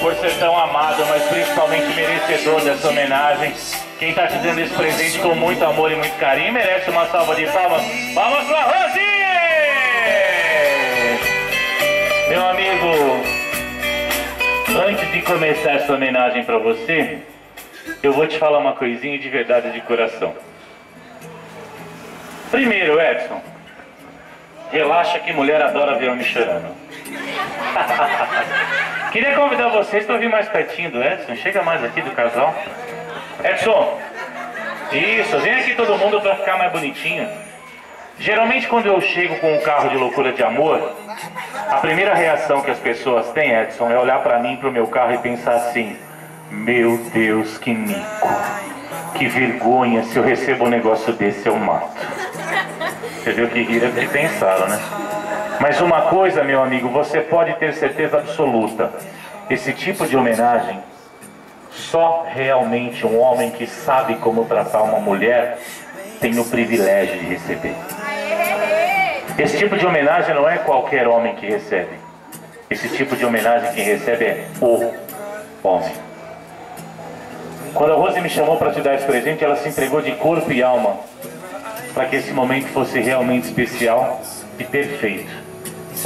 por ser tão amado, mas principalmente merecedor dessa homenagem. Quem está te dando esse presente com muito amor e muito carinho merece uma salva de palmas. Palmas para Rose! Meu amigo, antes de começar essa homenagem para você, eu vou te falar uma coisinha de verdade de coração. Primeiro, Edson, relaxa que mulher adora ver homem chorando. Queria convidar vocês para vir mais pertinho do Edson. Chega mais aqui do casal. Edson, isso, vem aqui todo mundo para ficar mais bonitinho. Geralmente quando eu chego com um carro de loucura de amor, a primeira reação que as pessoas têm, Edson, é olhar para mim, para o meu carro e pensar assim: Meu Deus, que mico, que vergonha, se eu recebo um negócio desse eu mato. Você viu que rir é porque pensaram, né? Mas uma coisa, meu amigo, você pode ter certeza absoluta: esse tipo de homenagem, só realmente um homem que sabe como tratar uma mulher tem o privilégio de receber. Esse tipo de homenagem não é qualquer homem que recebe. Esse tipo de homenagem quem recebe é o homem. Quando a Rose me chamou para te dar esse presente, ela se entregou de corpo e alma para que esse momento fosse realmente especial e perfeito.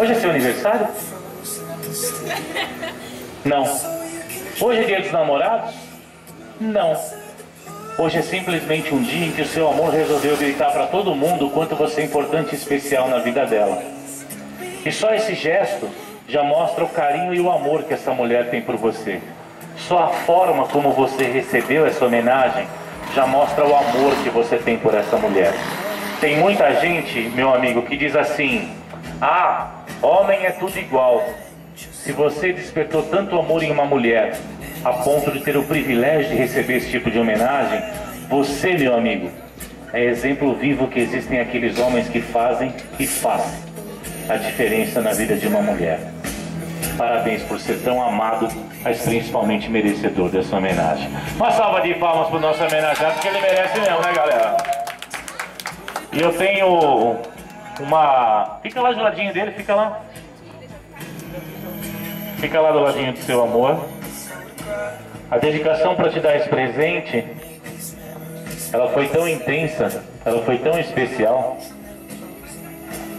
Hoje é seu aniversário? Não. Hoje é dia dos namorados? Não. Hoje é simplesmente um dia em que o seu amor resolveu gritar para todo mundo o quanto você é importante e especial na vida dela. E só esse gesto já mostra o carinho e o amor que essa mulher tem por você. Só a forma como você recebeu essa homenagem já mostra o amor que você tem por essa mulher. Tem muita gente, meu amigo, que diz assim: Ah, homem é tudo igual. Se você despertou tanto amor em uma mulher, a ponto de ter o privilégio de receber esse tipo de homenagem, você, meu amigo, é exemplo vivo que existem aqueles homens que fazem e fazem a diferença na vida de uma mulher. Parabéns por ser tão amado, mas principalmente merecedor dessa homenagem. Uma salva de palmas para o nosso homenageado, porque ele merece mesmo, né, galera? E eu tenho uma. Fica lá do ladinho dele, fica lá. Fica lá do ladinho do seu amor. A dedicação para te dar esse presente, ela foi tão intensa, ela foi tão especial.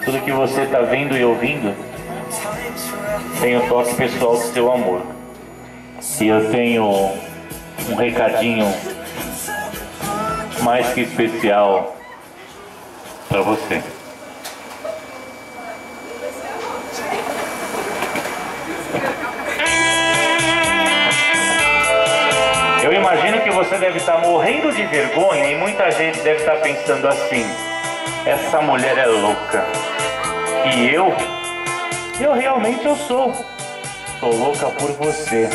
Tudo que você está vendo e ouvindo tem o toque pessoal do seu amor. E eu tenho um recadinho mais que especial para você. Que você deve estar morrendo de vergonha e muita gente deve estar pensando assim: essa mulher é louca. E eu? Eu realmente eu sou. Sou louca por você.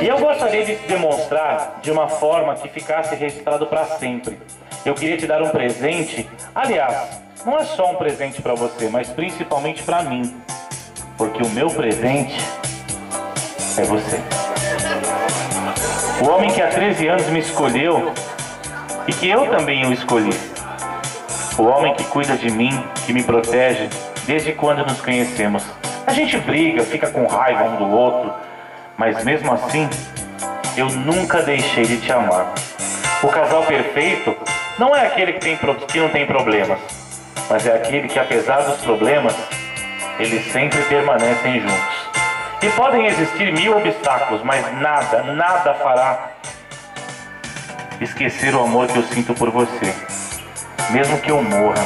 E eu gostaria de te demonstrar de uma forma que ficasse registrado para sempre. Eu queria te dar um presente. Aliás, não é só um presente para você, mas principalmente para mim. Porque o meu presente é você. O homem que há 13 anos me escolheu e que eu também o escolhi. O homem que cuida de mim, que me protege desde quando nos conhecemos. A gente briga, fica com raiva um do outro, mas mesmo assim, eu nunca deixei de te amar. O casal perfeito não é aquele que, tem, que não tem problemas, mas é aquele que, apesar dos problemas, eles sempre permanecem juntos. E podem existir mil obstáculos, mas nada, nada fará esquecer o amor que eu sinto por você. Mesmo que eu morra,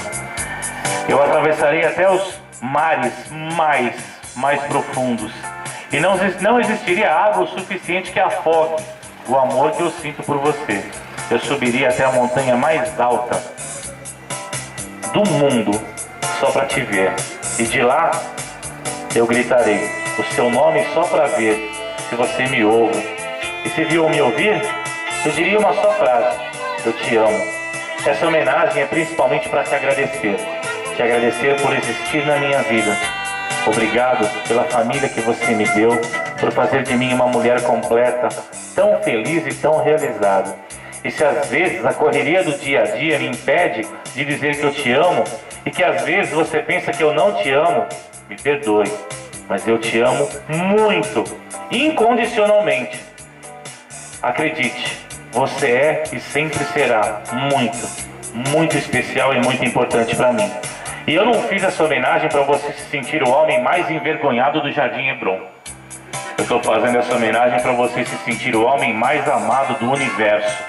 eu atravessarei até os mares mais, mais profundos. E não, não existiria água o suficiente que afogue o amor que eu sinto por você. Eu subiria até a montanha mais alta do mundo só para te ver. E de lá eu gritarei o seu nome só para ver se você me ouve. E se viu me ouvir, eu diria uma só frase: Eu te amo. Essa homenagem é principalmente para te agradecer. Te agradecer por existir na minha vida. Obrigado pela família que você me deu, por fazer de mim uma mulher completa, tão feliz e tão realizada. E se às vezes a correria do dia a dia me impede de dizer que eu te amo, e que às vezes você pensa que eu não te amo, me perdoe. Mas eu te amo muito, incondicionalmente. Acredite, você é e sempre será muito, muito especial e muito importante para mim. E eu não fiz essa homenagem para você se sentir o homem mais envergonhado do Jardim Hebron. Eu estou fazendo essa homenagem para você se sentir o homem mais amado do universo.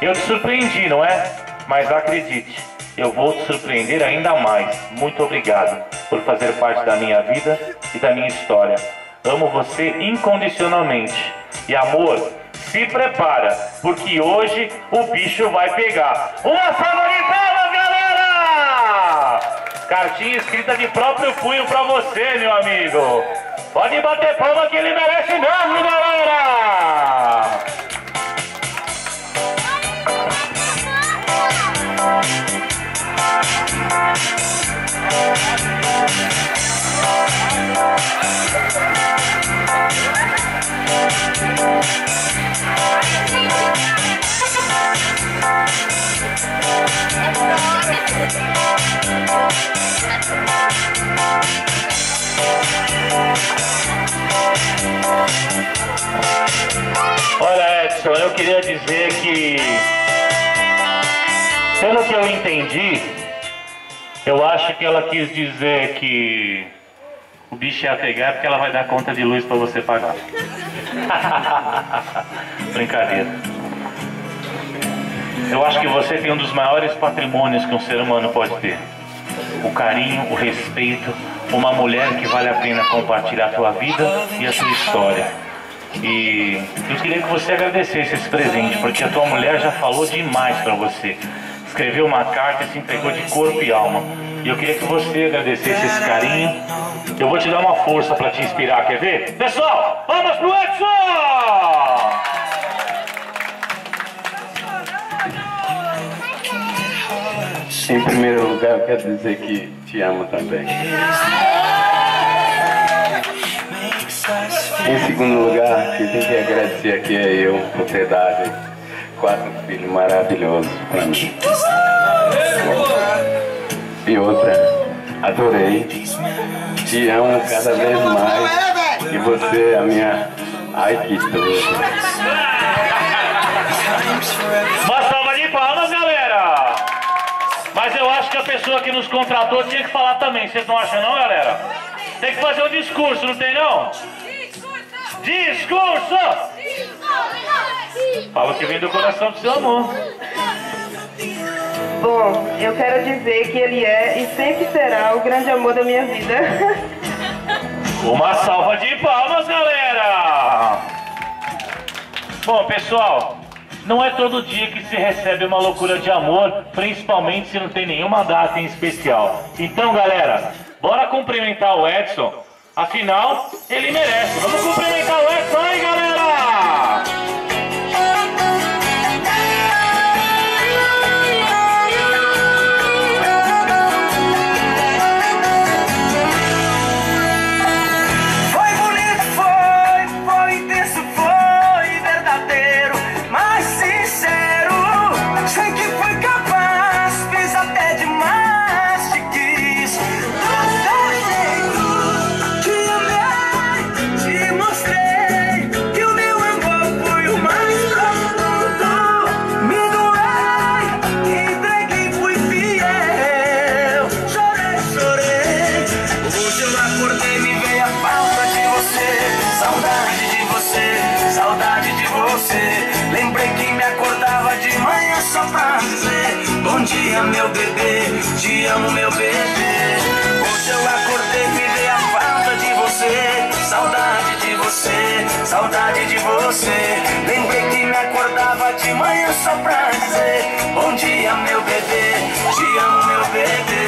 Eu te surpreendi, não é? Mas acredite, eu vou te surpreender ainda mais. Muito obrigado por fazer parte da minha vida e da minha história. Amo você incondicionalmente. E amor, se prepara, porque hoje o bicho vai pegar. Uma salva de palmas, galera! Cartinha escrita de próprio punho pra você, meu amigo. Pode bater palma que ele merece mesmo, galera! Olha, Edson, eu queria dizer que, pelo que eu entendi, eu acho que ela quis dizer que o bicho ia pegar porque ela vai dar conta de luz para você pagar. Brincadeira. Eu acho que você tem um dos maiores patrimônios que um ser humano pode ter. O carinho, o respeito, uma mulher que vale a pena compartilhar a sua vida e a sua história. E eu queria que você agradecesse esse presente, porque a tua mulher já falou demais para você. Escreveu uma carta e se entregou de corpo e alma. E eu queria que você agradecesse esse carinho. Eu vou te dar uma força para te inspirar, quer ver? Pessoal, vamos pro Edson! Em primeiro lugar, eu quero dizer que te amo também. Em segundo lugar, quem tem que agradecer aqui é eu por ter dado quatro filhos maravilhosos para mim. E outra, adorei. Te amo cada vez mais. E você é a minha. Ai que doce. Uma salva de palmas, galera! Mas eu acho que a pessoa que nos contratou tinha que falar também. Vocês não acham não, galera? Tem que fazer um discurso, não tem não? Discurso! Fala que vem do coração do seu amor. Bom, eu quero dizer que ele é e sempre será o grande amor da minha vida. Uma salva de palmas, galera! Bom, pessoal, não é todo dia que se recebe uma loucura de amor, principalmente se não tem nenhuma data em especial. Então, galera, bora cumprimentar o Edson. Afinal, ele merece. Vamos cumprimentar o Edson aí, galera! Te amo, meu bebê. Hoje eu acordei, me veio a falta de você. Saudade de você, saudade de você. Lembrei que me acordava de manhã só pra dizer: Bom dia, meu bebê, te amo, meu bebê.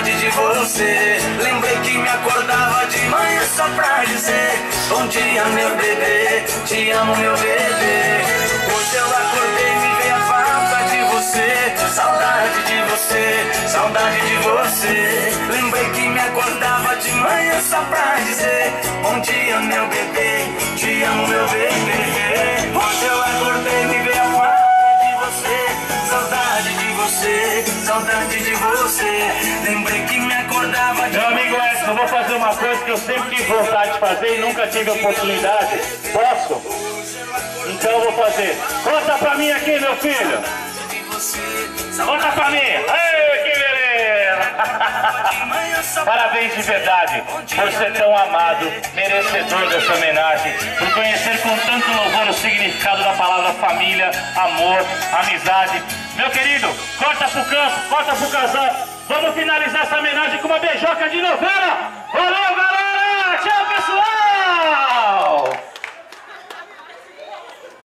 Saudade de você. Lembrei que me acordava de manhã só pra dizer: Bom dia, meu bebê, te amo, meu bebê. Hoje eu acordei, me veio a falta de você, saudade de você, saudade de você. Lembrei que me acordava de manhã só pra dizer: Bom dia, meu bebê, te amo, meu bebê. Você. Lembrei que me acordava de Meu amigo Edson, eu vou fazer uma coisa que eu sempre tive vontade de fazer e nunca tive oportunidade. Posso? Então eu vou fazer. Conta pra mim aqui, meu filho. Conta pra mim. Ei, que! Parabéns de verdade por ser tão amado, merecedor dessa homenagem, por conhecer com tanto louvor o significado da palavra família, amor, amizade. Meu querido, corta pro campo, corta pro casal. Vamos finalizar essa homenagem com uma beijoca de novela. Valeu, galera!